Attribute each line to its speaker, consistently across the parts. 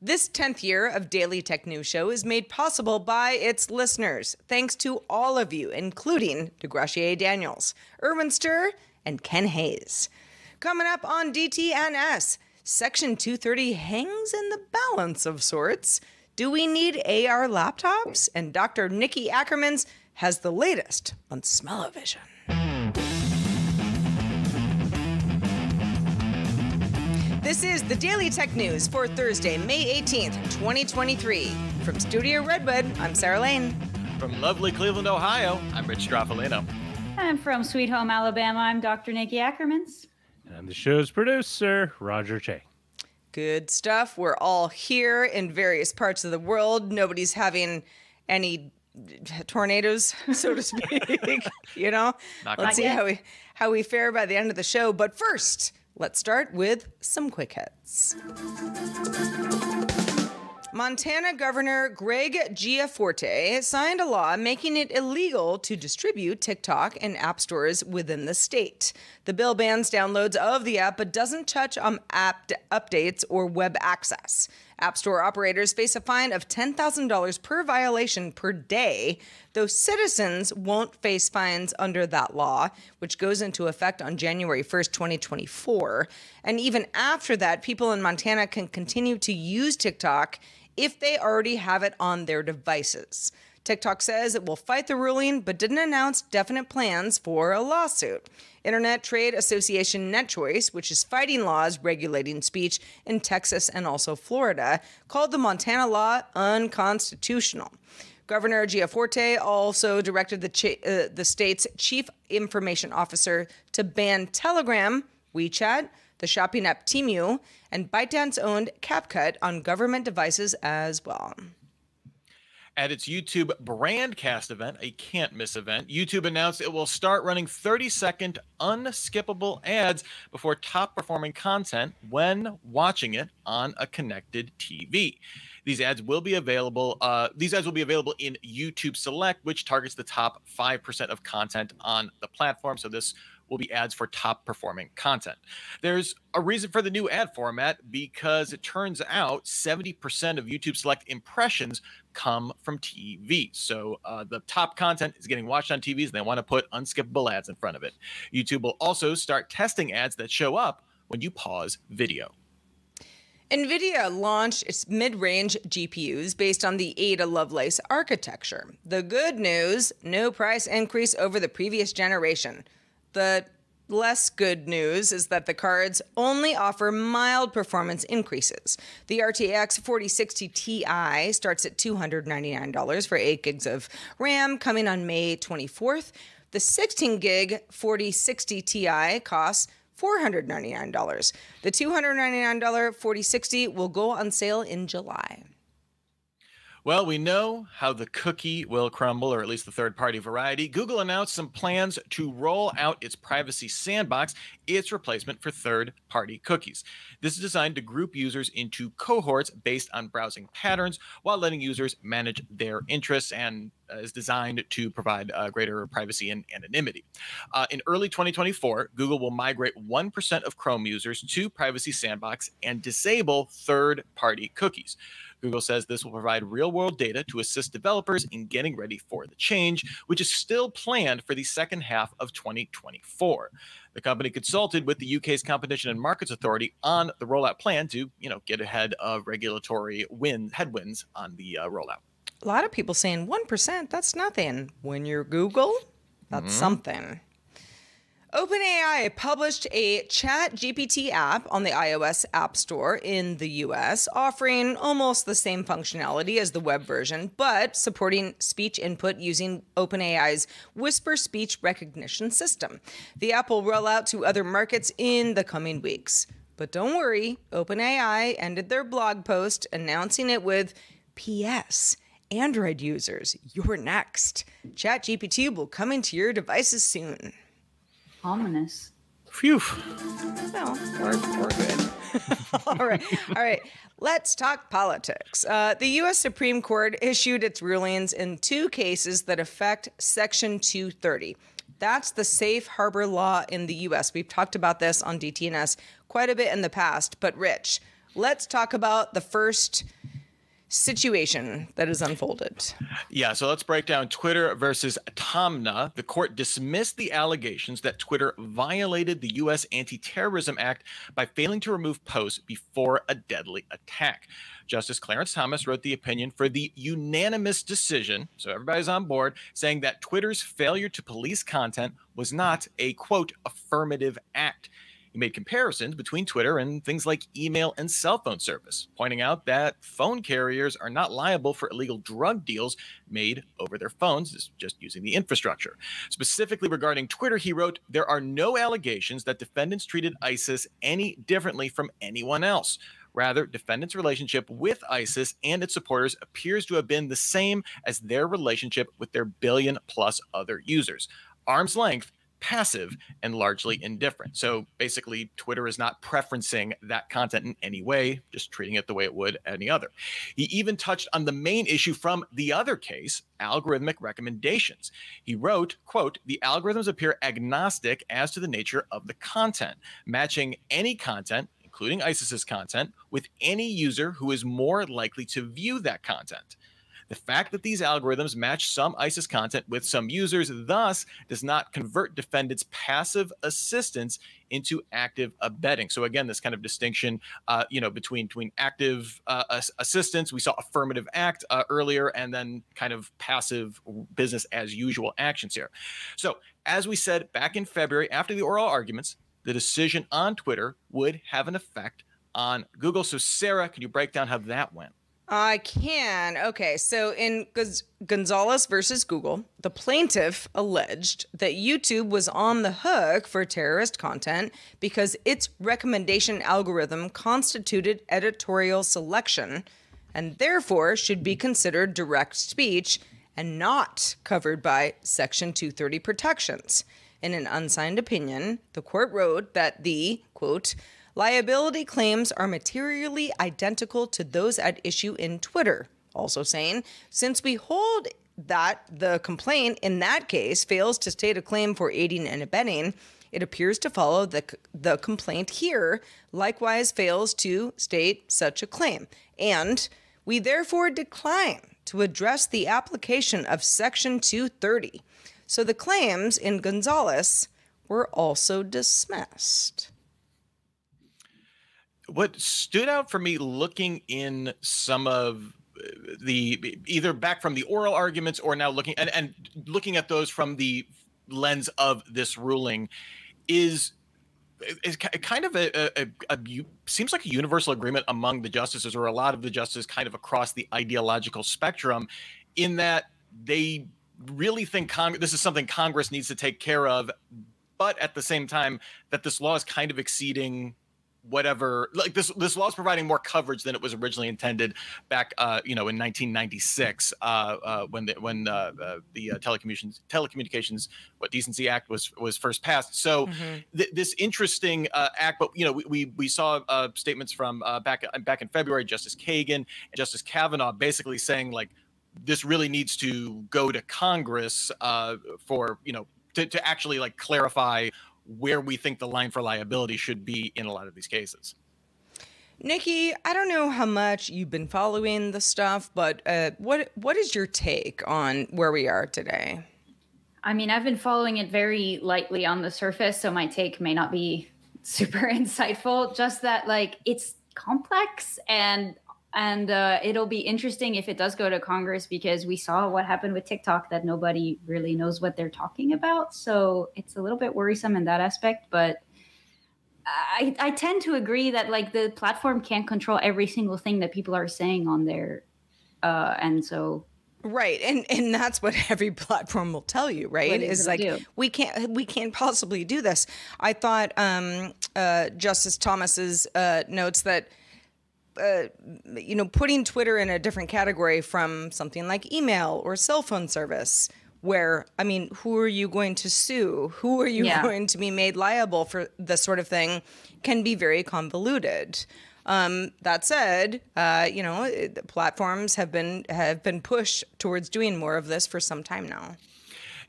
Speaker 1: This 10th year of Daily Tech News Show is made possible by its listeners, thanks to all of you, including DeGracier Daniels, Erwin Stur, and Ken Hayes. Coming up on DTNS, Section 230 hangs in the balance of sorts. Do we need AR laptops? And Dr. Niki Ackermans has the latest on smell-o-vision. This is the Daily Tech News for Thursday, May 18th, 2023. From Studio Redwood, I'm Sarah Lane.
Speaker 2: From lovely Cleveland, Ohio, I'm Rich Stroffolino.
Speaker 3: I'm from Sweet Home, Alabama. I'm Dr. Niki Ackermans.
Speaker 4: And I'm the show's producer, Roger Chang.
Speaker 1: Good stuff. We're all here in various parts of the world. Nobody's having any tornadoes, so to speak. you know,
Speaker 2: Not
Speaker 1: let's see
Speaker 3: yet.
Speaker 1: how we how we fare by the end of the show. But first, let's start with some quick hits. Montana Governor Greg Gianforte signed a law making it illegal to distribute TikTok in app stores within the state. The bill bans downloads of the app but doesn't touch on app d- updates or web access. App Store operators face a fine of $10,000 per violation per day, though citizens won't face fines under that law, which goes into effect on January 1st, 2024. And even after that, people in Montana can continue to use TikTok if they already have it on their devices. TikTok says it will fight the ruling, but didn't announce definite plans for a lawsuit. Internet Trade Association NetChoice, which is fighting laws regulating speech in Texas and also Florida, called the Montana law unconstitutional. Governor Gianforte also directed the, uh, the state's chief information officer to ban Telegram, WeChat, the shopping app Temu, and ByteDance owned CapCut on government devices as well.
Speaker 2: At its YouTube Brandcast event, a can't miss event, YouTube announced it will start running 30 second unskippable ads before top performing content when watching it on a connected TV. These ads will be available. Uh, these ads will be available in YouTube Select, which targets the top 5% of content on the platform. So this will be ads for top performing content. There's a reason for the new ad format because it turns out 70% of YouTube Select impressions come from TV. So uh, the top content is getting watched on TVs and they want to put unskippable ads in front of it. YouTube will also start testing ads that show up when you pause video.
Speaker 1: NVIDIA launched its mid range GPUs based on the Ada Lovelace architecture. The good news no price increase over the previous generation. The less good news is that the cards only offer mild performance increases. The RTX 4060 Ti starts at $299 for 8 gigs of RAM, coming on May 24th. The 16 gig 4060 Ti costs $499. The $299 4060 will go on sale in July.
Speaker 2: Well, we know how the cookie will crumble, or at least the third party variety. Google announced some plans to roll out its privacy sandbox, its replacement for third party cookies. This is designed to group users into cohorts based on browsing patterns while letting users manage their interests and uh, is designed to provide uh, greater privacy and anonymity. Uh, in early 2024, Google will migrate 1% of Chrome users to Privacy Sandbox and disable third party cookies. Google says this will provide real world data to assist developers in getting ready for the change, which is still planned for the second half of 2024. The company consulted with the UK's Competition and Markets Authority on the rollout plan to, you know, get ahead of regulatory win headwinds on the uh, rollout.
Speaker 1: A lot of people saying 1%, that's nothing. When you're Google, that's something. OpenAI published a Chat GPT app on the iOS App Store in the US, offering almost the same functionality as the web version, but supporting speech input using OpenAI's Whisper speech recognition system. The app will roll out to other markets in the coming weeks. But don't worry, OpenAI ended their blog post announcing it with P.S. Android users, you're next. ChatGPT will come into your devices soon.
Speaker 3: Ominous.
Speaker 2: Phew.
Speaker 1: Well, we're, we're good. all right. All right. Let's talk politics. Uh, the U.S. Supreme Court issued its rulings in two cases that affect Section 230. That's the safe harbor law in the U.S. We've talked about this on DTNS quite a bit in the past, but Rich, let's talk about the first situation that is unfolded.
Speaker 2: Yeah, so let's break down Twitter versus Taamneh. The court dismissed the allegations that Twitter violated the U.S. Anti Terrorism Act by failing to remove posts before a deadly attack. Justice Clarence Thomas wrote the opinion for the unanimous decision, so everybody's on board, saying that Twitter's failure to police content was not a quote affirmative act. He made comparisons between Twitter and things like email and cell phone service, pointing out that phone carriers are not liable for illegal drug deals made over their phones, just using the infrastructure. Specifically regarding Twitter, he wrote, There are no allegations that defendants treated ISIS any differently from anyone else. Rather, defendants' relationship with ISIS and its supporters appears to have been the same as their relationship with their billion plus other users. Arm's length passive and largely indifferent. So basically, Twitter is not preferencing that content in any way, just treating it the way it would any other. He even touched on the main issue from the other case, algorithmic recommendations. He wrote, quote, the algorithms appear agnostic as to the nature of the content, matching any content including ISIS's content, with any user who is more likely to view that content. The fact that these algorithms match some ISIS content with some users thus does not convert defendants' passive assistance into active abetting. So again, this kind of distinction, uh, you know, between between active uh, assistance, we saw affirmative act uh, earlier, and then kind of passive business as usual actions here. So as we said back in February, after the oral arguments, the decision on Twitter would have an effect on Google. So Sarah, can you break down how that went?
Speaker 1: I can. Okay, so in Gonzalez versus Google, the plaintiff alleged that YouTube was on the hook for terrorist content because its recommendation algorithm constituted editorial selection and therefore should be considered direct speech and not covered by Section 230 protections. In an unsigned opinion, the court wrote that the, quote, Liability claims are materially identical to those at issue in Twitter. Also saying, since we hold that the complaint in that case fails to state a claim for aiding and abetting, it appears to follow that the complaint here likewise fails to state such a claim. And we therefore decline to address the application of Section 230. So the claims in Gonzalez were also dismissed
Speaker 2: what stood out for me looking in some of uh, the either back from the oral arguments or now looking and, and looking at those from the lens of this ruling is is kind of a, a, a, a, seems like a universal agreement among the justices or a lot of the justices kind of across the ideological spectrum in that they really think Congress this is something Congress needs to take care of but at the same time that this law is kind of exceeding whatever like this this law is providing more coverage than it was originally intended back uh you know in 1996 uh, uh when the when uh, uh the uh, telecommunications telecommunications what decency act was was first passed so mm-hmm. th- this interesting uh act but you know we we, we saw uh statements from uh back back in february justice kagan and justice kavanaugh basically saying like this really needs to go to congress uh for you know to, to actually like clarify where we think the line for liability should be in a lot of these cases.
Speaker 1: Niki, I don't know how much you've been following the stuff, but uh, what what is your take on where we are today?
Speaker 3: I mean, I've been following it very lightly on the surface, so my take may not be super insightful. Just that, like, it's complex and and uh, it'll be interesting if it does go to Congress because we saw what happened with TikTok that nobody really knows what they're talking about. So it's a little bit worrisome in that aspect. But I, I tend to agree that like the platform can't control every single thing that people are saying on there, uh, and so
Speaker 1: Right. And and that's what every platform will tell you, right? Is like do? we can't we can't possibly do this. I thought um, uh, Justice Thomas's uh, notes that uh, you know, putting Twitter in a different category from something like email or cell phone service, where, I mean, who are you going to sue? Who are you yeah. going to be made liable for this sort of thing can be very convoluted. Um, that said, uh, you know, platforms have been have been pushed towards doing more of this for some time now.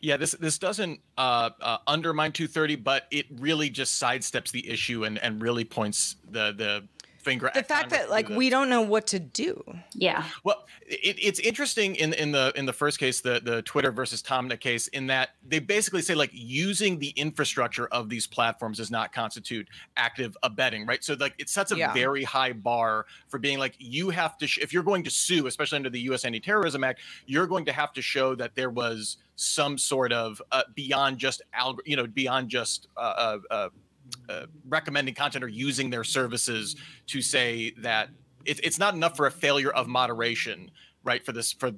Speaker 2: Yeah, this this doesn't uh, uh, undermine 230, but it really just sidesteps the issue and and really points the the finger.
Speaker 1: The fact that like we don't know what to do.
Speaker 3: Yeah.
Speaker 2: Well, it, it's interesting in in the in the first case, the the Twitter versus Taamneh case, in that they basically say like using the infrastructure of these platforms does not constitute active abetting, right? So like it sets a
Speaker 1: Yeah.
Speaker 2: very high bar for being like you have to sh- if you're going to sue, especially under the U.S. Anti-Terrorism Act, you're going to have to show that there was some sort of uh, beyond just alg- you know beyond just uh, uh, uh, recommending content or using their services to say that it, it's not enough for a failure of moderation, right? For this for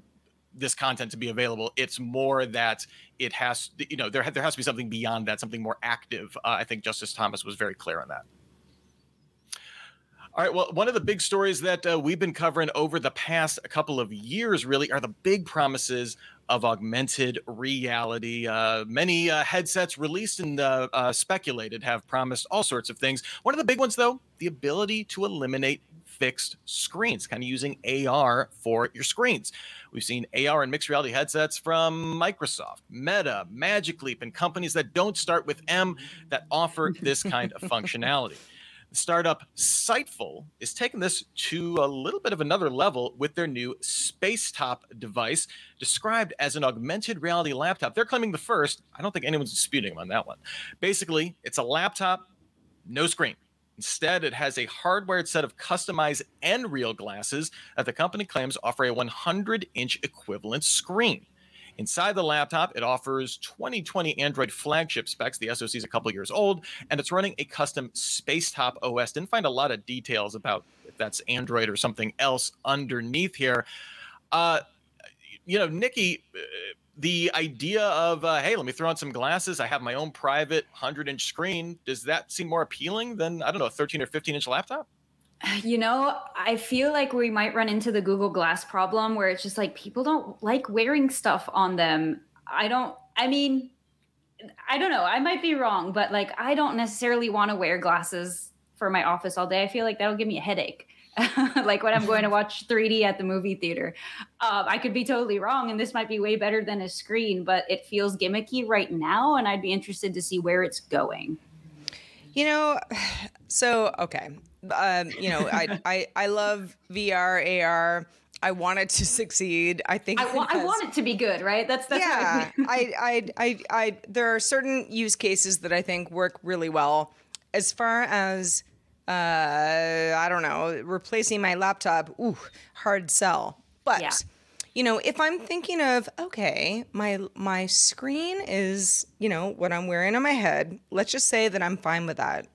Speaker 2: this content to be available, it's more that it has you know there there has to be something beyond that, something more active. Uh, I think Justice Thomas was very clear on that. All right. Well, one of the big stories that uh, we've been covering over the past couple of years really are the big promises of augmented reality. Uh, many uh, headsets released and uh, uh, speculated have promised all sorts of things. One of the big ones, though, the ability to eliminate fixed screens, kind of using AR for your screens. We've seen AR and mixed reality headsets from Microsoft, Meta, Magic Leap, and companies that don't start with M that offer this kind of functionality. The startup Sightful is taking this to a little bit of another level with their new Spacetop device, described as an augmented reality laptop. They're claiming the first. I don't think anyone's disputing them on that one. Basically, it's a laptop, no screen. Instead, it has a hardwired set of customized Nreal glasses that the company claims offer a 100 inch equivalent screen. Inside the laptop, it offers 2020 Android flagship specs. The SoC is a couple years old, and it's running a custom Spacetop OS. Didn't find a lot of details about if that's Android or something else underneath here. Uh, you know, Niki, uh, the idea of uh, hey, let me throw on some glasses. I have my own private 100 inch screen. Does that seem more appealing than I don't know, a 13 or 15 inch laptop?
Speaker 3: You know, I feel like we might run into the Google Glass problem where it's just like people don't like wearing stuff on them. I don't, I mean, I don't know. I might be wrong, but like I don't necessarily want to wear glasses for my office all day. I feel like that'll give me a headache. like when I'm going to watch 3D at the movie theater. Um, I could be totally wrong, and this might be way better than a screen, but it feels gimmicky right now, and I'd be interested to see where it's going.
Speaker 1: You know, so okay. Um, you know, I, I I love VR, AR. I want it to succeed. I think
Speaker 3: I, wa- I want it to be good, right? That's that's
Speaker 1: yeah. I, I, I, I, there are certain use cases that I think work really well. As far as, uh, I don't know, replacing my laptop, ooh, hard sell. But,
Speaker 3: Yeah.
Speaker 1: You know, if I'm thinking of, okay, my my screen is, you know, what I'm wearing on my head. Let's just say that I'm fine with that.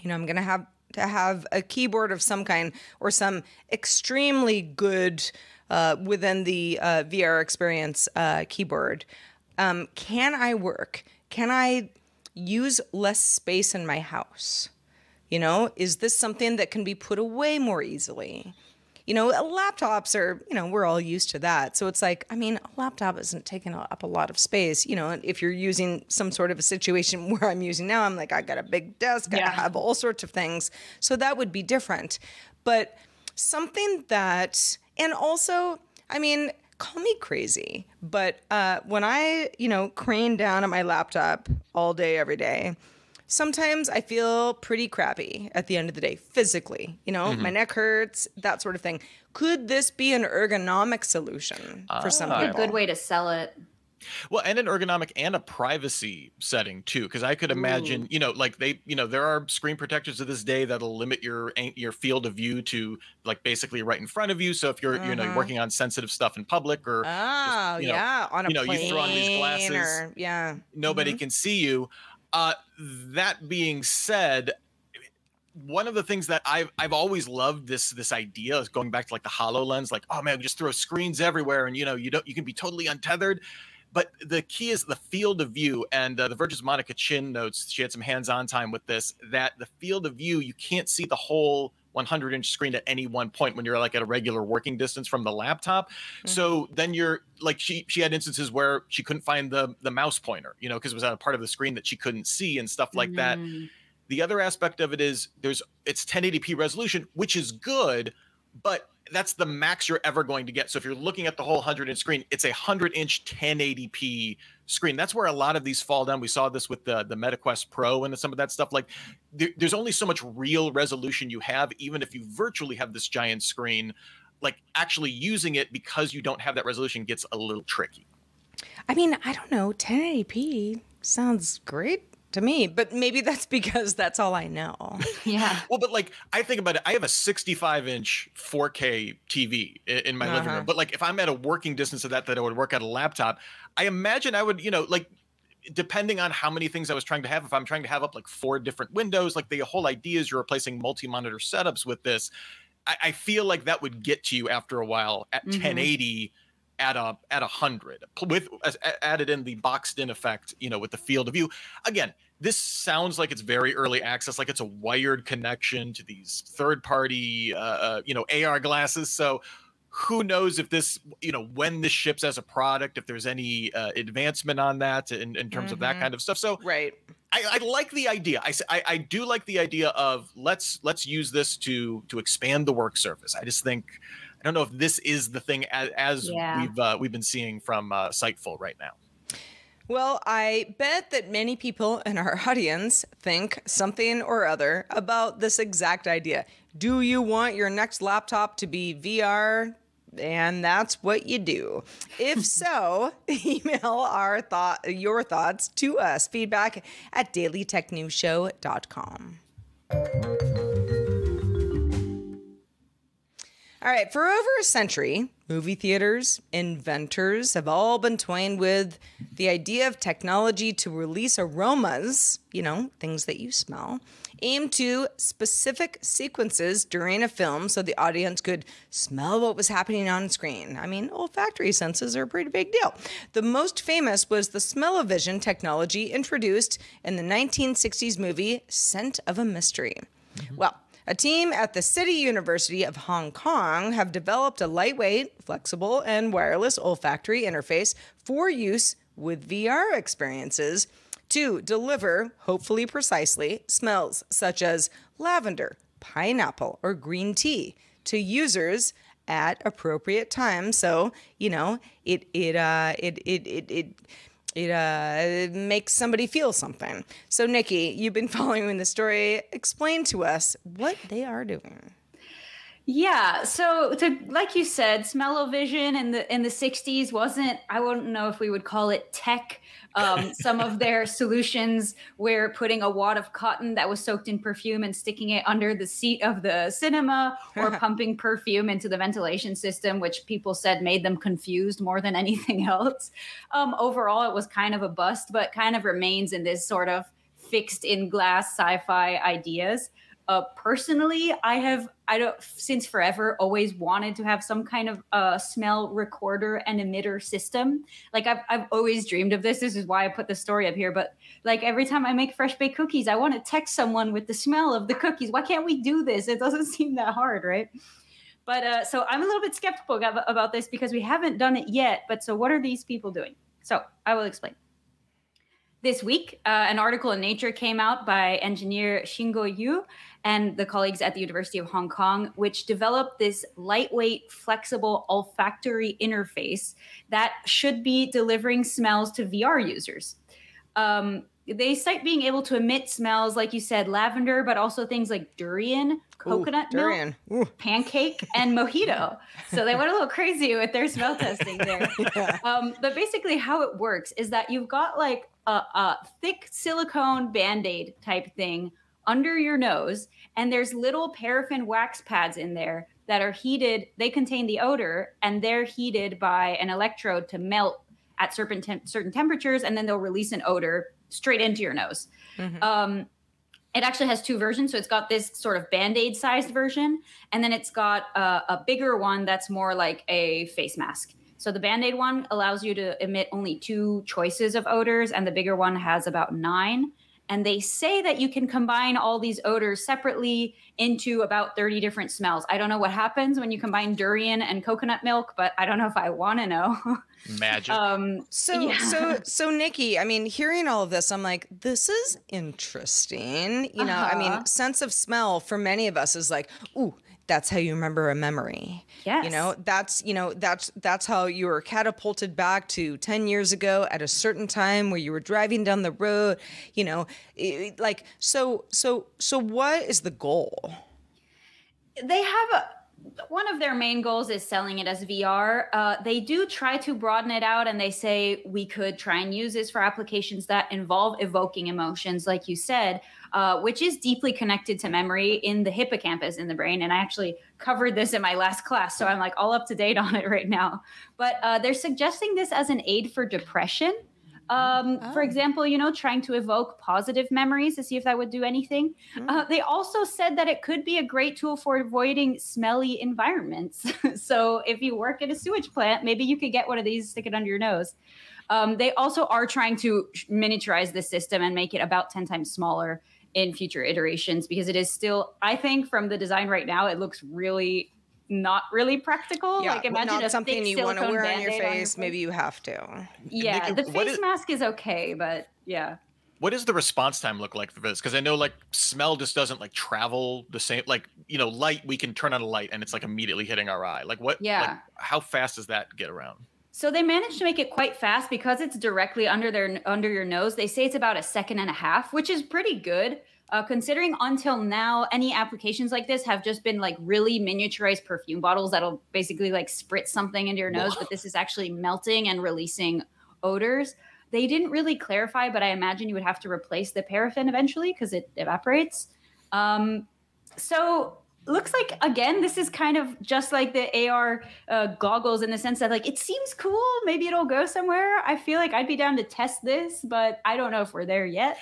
Speaker 1: You know, I'm gonna have to have a keyboard of some kind or some extremely good uh, within the uh, VR experience uh, keyboard. Um, can I work? Can I use less space in my house? You know, is this something that can be put away more easily? You know, laptops are, you know, we're all used to that. So it's like, I mean, a laptop isn't taking up a lot of space. You know, if you're using some sort of a situation where I'm using now, I'm like, I got a big desk, I have all sorts of things. So that would be different. But something that, and also, I mean, call me crazy, but uh, when I, you know, crane down at my laptop all day, every day, sometimes I feel pretty crappy at the end of the day, physically. You know, mm-hmm. my neck hurts, that sort of thing. Could this be an ergonomic solution for some
Speaker 2: Ah.
Speaker 3: a good way to sell it.
Speaker 2: Well, and an ergonomic and a privacy setting too, because I could imagine, you know, like they, you know, there are screen protectors to this day that'll limit your your field of view to like basically right in front of you. So if you're, you know, you're uh-huh. working on sensitive stuff in public or
Speaker 1: Oh,
Speaker 2: you know,
Speaker 1: yeah, on a
Speaker 2: you know, you throw on these glasses,
Speaker 1: or yeah.
Speaker 2: nobody mm-hmm. can see you. Uh, that being said, one of the things that I've I've always loved this this idea is going back to like the Hololens, like oh man, we just throw screens everywhere, and you know you don't you can be totally untethered. But the key is the field of view, and uh, the Verge's Monica Chin notes she had some hands-on time with this. That the field of view, you can't see the whole 100 inch screen at any one point when you're like at a regular working distance from the laptop. So then you're like she she had instances where she couldn't find the the mouse pointer, you know, because it was on a part of the screen that she couldn't see and stuff like that.
Speaker 3: Mm.
Speaker 2: The other aspect of it is there's it's 1080p resolution, which is good, but that's the max you're ever going to get. So if you're looking at the whole 100 inch screen, it's a 100 inch 1080p screen. That's where a lot of these fall down. We saw this with the the MetaQuest Pro and some of that stuff. Like there, there's only so much real resolution you have, even if you virtually have this giant screen. Like actually using it because you don't have that resolution gets a little tricky.
Speaker 1: I mean, I don't know. 1080p sounds great to me, but maybe that's because that's all I know.
Speaker 3: Yeah.
Speaker 2: Well, but like I think about it, I have a 65 inch 4K TV in, in my living
Speaker 1: Uh-huh.
Speaker 2: room. But like if I'm at a working distance of that, that I would work at a laptop, I imagine I would, you know, like depending on how many things I was trying to have, if I'm trying to have up like four different windows, like the whole idea is you're replacing multi-monitor setups with this. I, I feel like that would get to you after a while at
Speaker 3: Mhm.
Speaker 2: 1080 at a at a hundred with as, added in the boxed in effect, you know, with the field of view. Again, this sounds like it's very early access, like it's a wired connection to these third party, uh, uh, you know, AR glasses. So who knows if this, you know, when this ships as a product, if there's any uh, advancement on that in, in terms of that
Speaker 1: Mhm.
Speaker 2: kind of stuff. So
Speaker 1: Right.
Speaker 2: I, I like the idea. I, I, I, do like the idea of let's let's use this to to expand the work surface. I just think I don't know if this is the thing as, as
Speaker 3: Yeah.
Speaker 2: we've uh, we've been seeing from uh, Sightful right now.
Speaker 1: Well, I bet that many people in our audience think something or other about this exact idea. Do you want your next laptop to be VR? And that's what you do. If so, email our thought your thoughts to us. Feedback at dailytechnewsshow.com. All right, for over a century, movie theaters, inventors have all been toying with the idea of technology to release aromas, you know, things that you smell, aimed to specific sequences during a film so the audience could smell what was happening on screen. I mean, olfactory senses are a pretty big deal. The most famous was the smell-o-vision technology introduced in the 1960s movie Scent of a Mystery. Well, a team at the City University of Hong Kong have developed a lightweight, flexible, and wireless olfactory interface for use with VR experiences to deliver, hopefully precisely, smells such as lavender, pineapple, or green tea to users at appropriate times. So, you know, it it uh it it it it it uh, it makes somebody feel something. So, Niki, you've been following the story. Explain to us what they are doing.
Speaker 3: Yeah, so to like you said, smell-o-vision in the in the 60s wasn't I wouldn't know if we would call it tech. Um, some of their solutions were putting a wad of cotton that was soaked in perfume and sticking it under the seat of the cinema or pumping perfume into the ventilation system, which people said made them confused more than anything else. Um, overall, it was kind of a bust, but kind of remains in this sort of fixed in glass sci-fi ideas. Uh, personally, I have I don't since forever always wanted to have some kind of uh, smell recorder and emitter system. Like I've I've always dreamed of this. This is why I put the story up here. But like every time I make fresh baked cookies, I want to text someone with the smell of the cookies. Why can't we do this? It doesn't seem that hard, right? But uh, so I'm a little bit skeptical about this because we haven't done it yet. But so what are these people doing? So I will explain. This week, uh, an article in Nature came out by engineer Xinge Yu and the colleagues at the University of Hong Kong, which developed this lightweight, flexible olfactory interface that should be delivering smells to VR users. Um, they cite being able to emit smells, like you said, lavender, but also things like durian, coconut
Speaker 1: Ooh,
Speaker 3: milk,
Speaker 1: durian. Ooh.
Speaker 3: pancake, and mojito. So they went a little crazy with their smell testing there.
Speaker 1: Yeah.
Speaker 3: Um, but basically, how it works is that you've got like a, a thick silicone band aid type thing under your nose, and there's little paraffin wax pads in there that are heated. They contain the odor, and they're heated by an electrode to melt at certain tem- certain temperatures, and then they'll release an odor straight into your nose.
Speaker 1: Mhm.
Speaker 3: Um, it actually has two versions. So it's got this sort of band aid sized version, and then it's got a, a bigger one that's more like a face mask. So the band aid one allows you to emit only two choices of odors, and the bigger one has about nine. And they say that you can combine all these odors separately into about 30 different smells. I don't know what happens when you combine durian and coconut milk, but I don't know if I want to know.
Speaker 2: Magic.
Speaker 3: um,
Speaker 1: So,
Speaker 3: Yeah.
Speaker 1: so, so, Niki, I mean, hearing all of this, I'm like, this is interesting. You know, I
Speaker 3: Uh-huh.
Speaker 1: mean, sense of smell for many of us is like, ooh, that's how you remember a memory.
Speaker 3: Yes.
Speaker 1: You know, that's you know, that's that's how you were catapulted back to 10 years ago at a certain time where you were driving down the road, you know, it- like so so so what is the goal?
Speaker 3: they have a one of their main goals is selling it as VR. Uh, they do try to broaden it out, and they say we could try and use this for applications that involve evoking emotions, like you said, uh, which is deeply connected to memory in the hippocampus in the brain. And I actually covered this in my last class, so I'm like all up to date on it right now. But uh, they're suggesting this as an aid for depression. Um, For
Speaker 1: Oh.
Speaker 3: example, you know, trying to evoke positive memories to see if that would do anything. Uh, they also said that it could be a great tool for avoiding smelly environments. so if you work at a sewage plant, maybe you could get one of these, stick it under your nose. Um, they also are trying to miniaturize the system and make it about 10 times smaller in future iterations because it is still, I think, from the design right now, it looks really not really practical. like imagine
Speaker 1: not
Speaker 3: a
Speaker 1: something
Speaker 3: thick
Speaker 1: you want to
Speaker 3: silicone
Speaker 1: wear on your
Speaker 3: Band-Aid
Speaker 1: face. Maybe you have to.
Speaker 3: Yeah,
Speaker 2: Niki,
Speaker 3: the face
Speaker 2: is-
Speaker 3: mask is okay, but yeah.
Speaker 2: What does the response time look like for this? Because I know like smell just doesn't like travel the same. Like you know, light we can turn on a light and it's like immediately hitting our eye. Like what?
Speaker 3: Yeah.
Speaker 2: Like, how fast does that get around?
Speaker 3: So they managed to make it quite fast because it's directly under their under your nose. They say it's about a second and a half, which is pretty good. Uh, considering until now, any applications like this have just been like really miniaturized perfume bottles that'll basically like spritz something into your nose, but this is actually melting and releasing odors. They didn't really clarify, but I imagine you would have to replace the paraffin eventually because it evaporates. Um, so looks like again this is kind of just like the ar uh, goggles in the sense that like it seems cool maybe it'll go somewhere i feel like i'd be down to test this but i don't know if we're there yet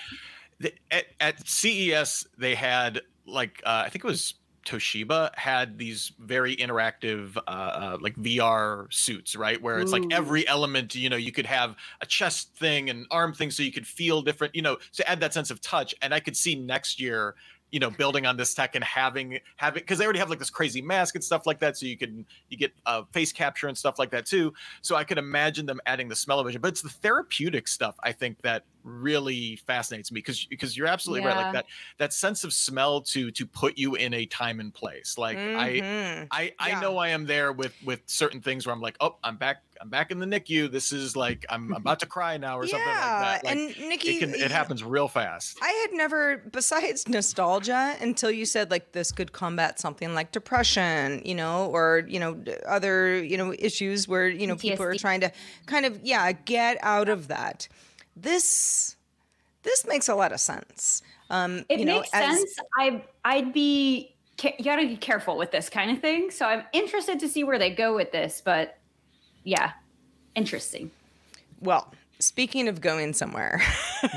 Speaker 2: The- At, at CES they had like uh, I think it was Toshiba had these very interactive uh, uh, like VR suits, right? Where it's like every element, you know, you could have a chest thing and arm thing, so you could feel different, you know, to add that sense of touch. And I could see next year, you know, building on this tech and having having because they already have like this crazy mask and stuff like that, so you can you get uh, face capture and stuff like that too. So I could imagine them adding the smell of vision, but it's the therapeutic stuff I think that really fascinates me because because you're absolutely right, like that that sense of smell to to put you in a time and place. Like I
Speaker 1: Mhm.
Speaker 2: I I
Speaker 1: Yeah.
Speaker 2: know I am there with with certain things where I'm like, oh, I'm back I'm back in the NICU. This is like I'm about to cry now or something like that. Like,
Speaker 1: and Niki,
Speaker 2: it can it happens real fast.
Speaker 1: I had never, besides nostalgia, until you said like this could combat something like depression, you know, or you know other you know issues where you know people are trying to kind of yeah get out of that. This this makes a lot of sense. Um,
Speaker 3: it
Speaker 1: you know,
Speaker 3: makes
Speaker 1: as-
Speaker 3: sense i i'd be you gotta be careful with this kind of thing so i'm interested to see where they go with this but yeah interesting
Speaker 1: Well, speaking of going somewhere,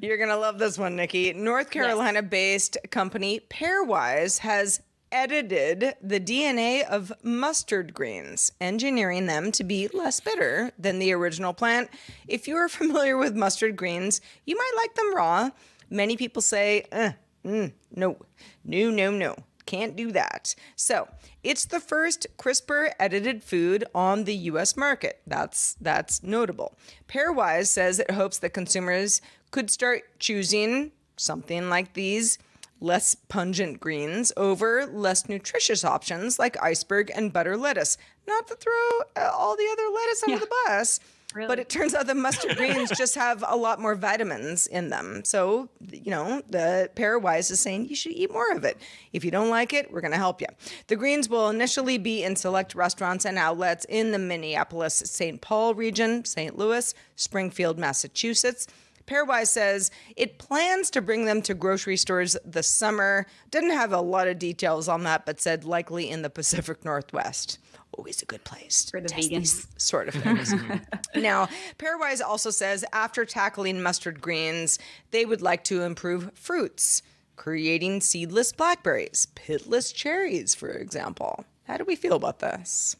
Speaker 1: you're going to love this one, Niki. North Carolina based company Pairwise has edited the DNA of mustard greens, engineering them to be less bitter than the original plant. If you're familiar with mustard greens, you might like them raw. Many people say, uh, mm, no, no, no, no. Can't do that. So it's the first CRISPR edited food on the US market. That's that's notable. Pairwise says it hopes that consumers could start choosing something like these less pungent greens over less nutritious options like iceberg and butter lettuce. Not to throw uh, all the other lettuce under
Speaker 3: Yeah.
Speaker 1: the bus, but it turns out the mustard greens just have a lot more vitamins in them. So, you know, the Pairwise is saying you should eat more of it. If you don't like it, we're going to help you. The greens will initially be in select restaurants and outlets in the Minneapolis St. Paul region, St. Louis, Springfield, Massachusetts. Pairwise says it plans to bring them to grocery stores this summer. Didn't have a lot of details on that, but said likely in the Pacific Northwest. Always a good place
Speaker 3: For the
Speaker 1: test
Speaker 3: vegans.
Speaker 1: sort of things. Mm-hmm. now, Pairwise also says after tackling mustard greens, they would like to improve fruits, creating seedless blackberries, pitless cherries, for example. How do we feel about this?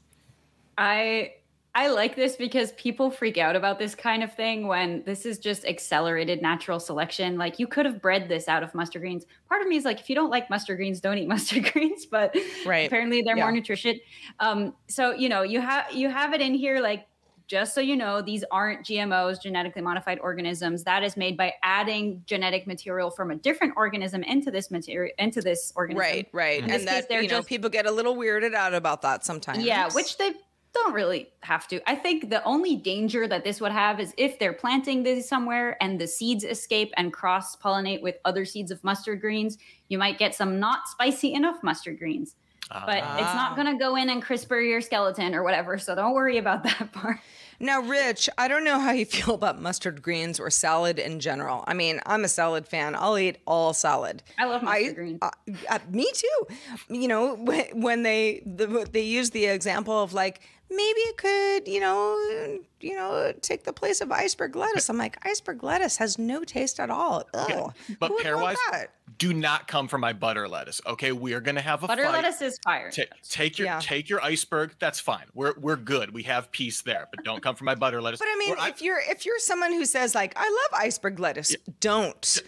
Speaker 3: I I like this because people freak out about this kind of thing when this is just accelerated natural selection. Like you could have bred this out of mustard greens. Part of me is like, if you don't like mustard greens, don't eat mustard greens. But
Speaker 1: Right.
Speaker 3: apparently they're
Speaker 1: Yeah.
Speaker 3: more nutritious. Um, so you know, you have you have it in here like just so you know, these aren't GMOs, genetically modified organisms. That is made by adding genetic material from a different organism into this material into this organism.
Speaker 1: Right, right.
Speaker 3: In
Speaker 1: And that you know,
Speaker 3: just-
Speaker 1: people get a little weirded out about that sometimes.
Speaker 3: Yeah, which they don't really have to. I think the only danger that this would have is if they're planting this somewhere and the seeds escape and cross pollinate with other seeds of mustard greens, you might get some not spicy enough mustard greens. But it's not going to go in and CRISPR your skeleton or whatever. So don't worry about that part.
Speaker 1: Now, Rich, I don't know how you feel about mustard greens or salad in general. I mean, I'm a salad fan. I'll eat all salad.
Speaker 3: I love mustard greens.
Speaker 1: Uh, uh, me too. You know, when, when they the, they use the example of like maybe it could, you know, you know, take the place of iceberg lettuce. I'm like, iceberg lettuce has no taste at all. Ugh.
Speaker 2: But
Speaker 1: Who would want
Speaker 2: pairwise,
Speaker 1: that?
Speaker 2: do not come for my butter lettuce. Okay, we are gonna have a
Speaker 3: Butter
Speaker 2: fight.
Speaker 3: lettuce is fire.
Speaker 2: Ta- take your
Speaker 1: Yeah.
Speaker 2: take your iceberg. That's fine. We're we're good. We have peace there. But don't come for my butter lettuce.
Speaker 1: But I mean,
Speaker 2: Or
Speaker 1: if you're if you're someone who says like I love iceberg lettuce, don't.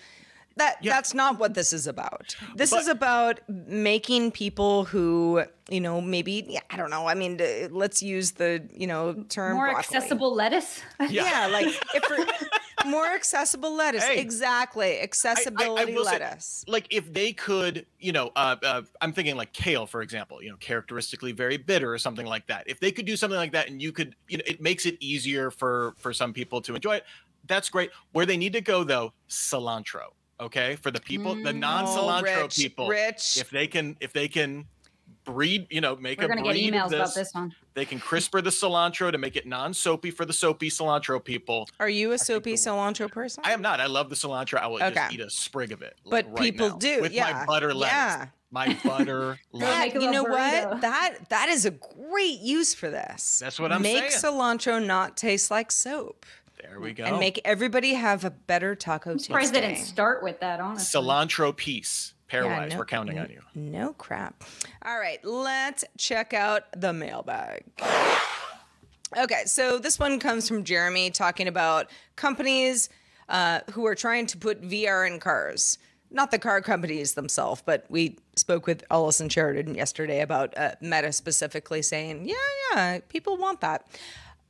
Speaker 1: That
Speaker 2: Yeah.
Speaker 1: that's not what this is about. This
Speaker 2: But-
Speaker 1: is about making people who you know maybe yeah, I don't know. I mean, uh, let's use the you know term
Speaker 3: More
Speaker 1: broccoli.
Speaker 3: accessible lettuce.
Speaker 1: Yeah, like if for, more accessible lettuce.
Speaker 2: Hey.
Speaker 1: exactly,
Speaker 2: I- I- I
Speaker 1: accessibility
Speaker 2: say,
Speaker 1: lettuce.
Speaker 2: like if they could, you know, uh, uh, I'm thinking like kale, for example, you know, characteristically very bitter or something like that. If they could do something like that, and you could, you know, it makes it easier for for some people to enjoy it. That's great. Where they need to go though, cilantro. Okay, for the people, the
Speaker 3: Mm.
Speaker 2: non-cilantro
Speaker 1: Oh, Rich,
Speaker 2: people,
Speaker 1: Rich.
Speaker 2: if they can, if they can breed, you know, make
Speaker 3: We're
Speaker 2: a
Speaker 3: going to get
Speaker 2: breed
Speaker 3: emails
Speaker 2: of
Speaker 3: about
Speaker 2: this,
Speaker 3: this one.
Speaker 2: they can CRISPR the cilantro to make it non-soapy for the soapy cilantro people.
Speaker 1: Are you a soapy cilantro person?
Speaker 2: I am not. I love the cilantro. I will
Speaker 1: Okay.
Speaker 2: just eat a sprig of it. like,
Speaker 1: But
Speaker 2: right
Speaker 1: people
Speaker 2: now,
Speaker 1: do,
Speaker 2: with
Speaker 1: yeah,
Speaker 2: my butter lettuce.
Speaker 1: yeah.
Speaker 2: My butter
Speaker 3: Go
Speaker 1: That, you know
Speaker 3: burrito.
Speaker 1: what? That that is a great use for this.
Speaker 2: That's what I'm
Speaker 1: Make
Speaker 2: saying.
Speaker 1: Make cilantro not taste like soap,
Speaker 2: There we go.
Speaker 1: and make everybody have a better taco
Speaker 3: Surprised they didn't start with that, honestly.
Speaker 2: cilantro piece. Pairwise,
Speaker 1: no-
Speaker 2: we're counting on you.
Speaker 1: No crap. All right, let's check out the mailbag. Okay, so this one comes from Jeremy talking about companies uh, who are trying to put VR in cars. Not the car companies themselves, but we spoke with Allison Sheridan yesterday about uh, Meta specifically saying, yeah, yeah, people want that.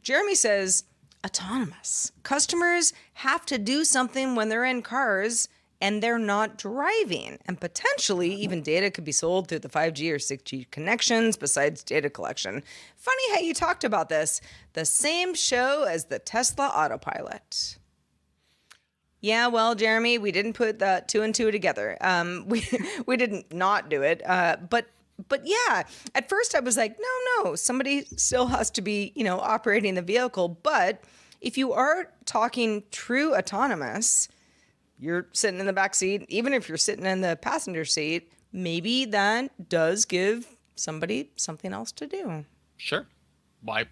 Speaker 1: Jeremy says, autonomous. Customers have to do something when they're in cars and they're not driving. And potentially, even data could be sold through the 5G or 6G connections besides data collection. Funny how you talked about this. The same show as the Tesla autopilot. Yeah, well, Jeremy, we didn't put the two and two together. Um, we we didn't not do it, uh, but but yeah, at first I was like, no, no, somebody still has to be, you know, operating the vehicle. But if you are talking true autonomous, you're sitting in the back seat, even if you're sitting in the passenger seat, maybe that does give somebody something else to do.
Speaker 2: Sure. Why?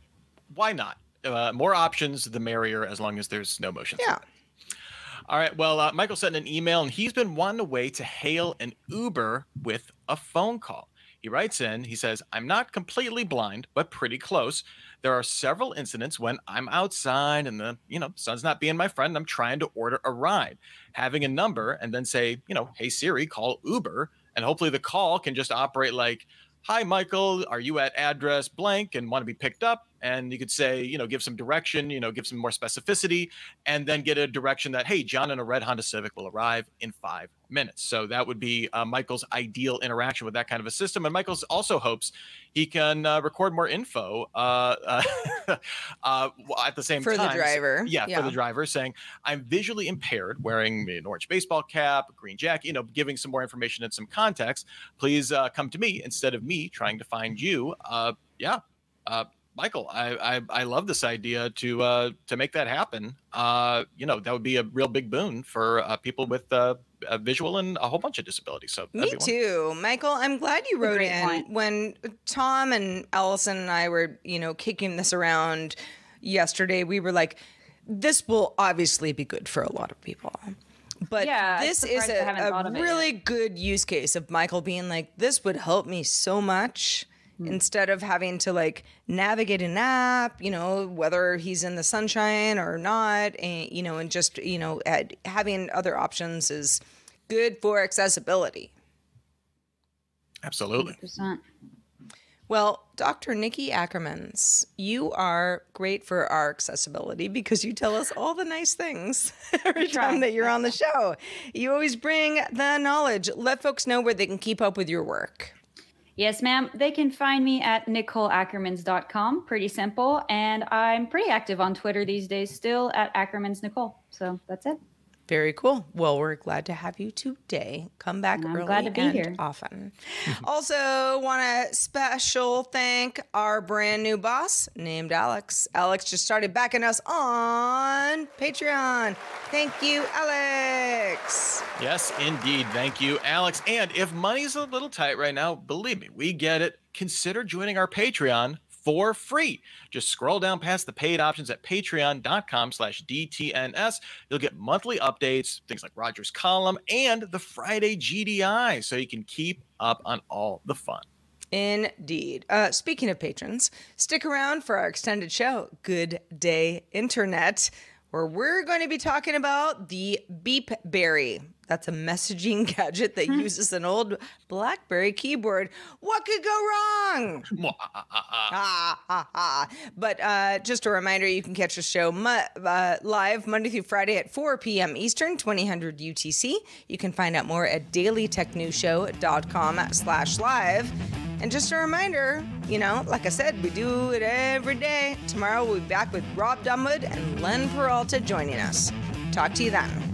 Speaker 2: Why not? Uh, more options, the merrier, as long as there's no motion.
Speaker 1: Yeah.
Speaker 2: All right. Well, uh, Michael sent an email, and he's been wanting a way to hail an Uber with a phone call. He writes in, he says, I'm not completely blind, but pretty close. There are several incidents when I'm outside and the, you know, sun's not being my friend. I'm trying to order a ride. Having a number and then say, you know, hey Siri, call Uber. And hopefully the call can just operate like, Hi, Michael, are you at address blank and want to be picked up? And you could say, you know, give some direction, you know, give some more specificity, and then get a direction that, hey, John in a red Honda Civic will arrive in five minutes. So that would be uh, Michael's ideal interaction with that kind of a system. And Michael's also hopes he can uh, record more info uh, uh, uh, at the same time.
Speaker 1: For the driver,
Speaker 2: Yeah,
Speaker 1: yeah.
Speaker 2: for the driver, saying, I'm visually impaired, wearing an orange baseball cap, green jacket, you know, giving some more information and some context. Please uh, come to me instead of me trying to find you. Uh, yeah. Michael, I, I I love this idea to uh, to make that happen. Uh, you know, that would be a real big boon for uh, people with uh, uh, visual and a whole bunch of disabilities. So
Speaker 1: Me
Speaker 2: be wonderful.
Speaker 1: too, Michael. I'm glad you wrote
Speaker 3: great
Speaker 1: in
Speaker 3: point.
Speaker 1: when Tom and Allison and I were, you know, kicking this around yesterday. We were like, "This will obviously be good for a lot of people." But
Speaker 3: Yeah,
Speaker 1: this is
Speaker 3: surprised I haven't
Speaker 1: a, a
Speaker 3: of it
Speaker 1: really good use case of Michael being like, "This would help me so much."
Speaker 3: Hmm.
Speaker 1: Instead of having to like navigate an app, you know, whether he's in the sunshine or not, and you know, and just you know, at, having other options is good for accessibility.
Speaker 2: Absolutely.
Speaker 3: 100%.
Speaker 1: Well, Dr. Niki Ackermans, you are great for our accessibility because you tell us all the nice things every time that you're on the show. You always bring the knowledge. Let folks know where they can keep up with your work.
Speaker 3: Yes, ma'am. They can find me at NicoleAckermans.com. Pretty simple. And I'm pretty active on Twitter these days still at Ackermans Nicole. So that's it.
Speaker 1: Very cool. Well, we're glad to have you today. Come back
Speaker 3: I'm
Speaker 1: early
Speaker 3: glad to be
Speaker 1: and
Speaker 3: here.
Speaker 1: often. also, want to special thank our brand new boss named Alex. Alex just started backing us on Patreon. Thank you, Alex.
Speaker 2: Yes, indeed. Thank you, Alex. And if money's a little tight right now, believe me, we get it. Consider joining our Patreon for free. Just scroll down past the paid options at patreon.com slash DTNS. You'll get monthly updates, things like Roger's column and the Friday GDI, so you can keep up on all the fun.
Speaker 1: Indeed. Uh, speaking of patrons, stick around for our extended show, Good Day Internet, where we're going to be talking about the BeepBerry. That's a messaging gadget that uses an old BlackBerry keyboard. What could go wrong? ah, ah, ah. But uh, just a reminder, you can catch the show mu- uh, live Monday through Friday at 4 p.m. Eastern, 2000 UTC. You can find out more at dailytechnewsshow.com slash live. And just a reminder, you know, like I said, we do it every day. Tomorrow we'll be back with Rob Dunwood and Len Peralta joining us. Talk to you then.